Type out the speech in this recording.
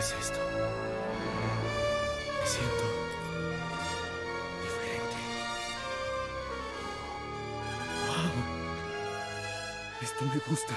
¿Qué es esto? Me siento diferente. ¡Wow! Esto me gusta.